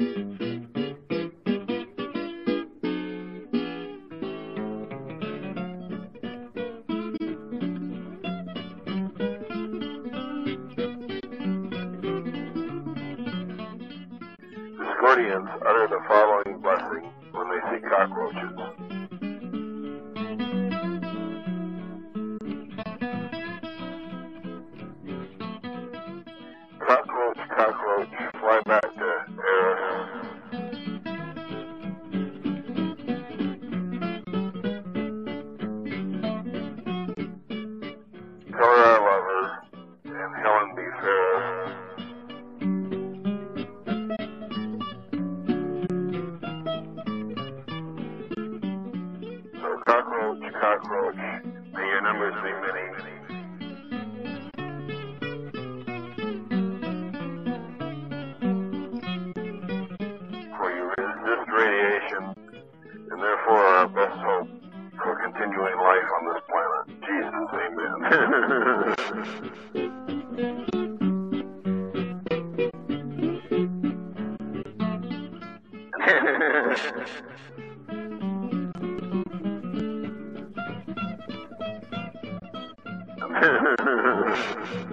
Discordians utter the following blessing when they see cockroaches. So cockroach, cockroach, may your numbers be many. For you resist radiation, and therefore our best hope for continuing life on this planet. Jesus, amen. Ha ha ha ha ha.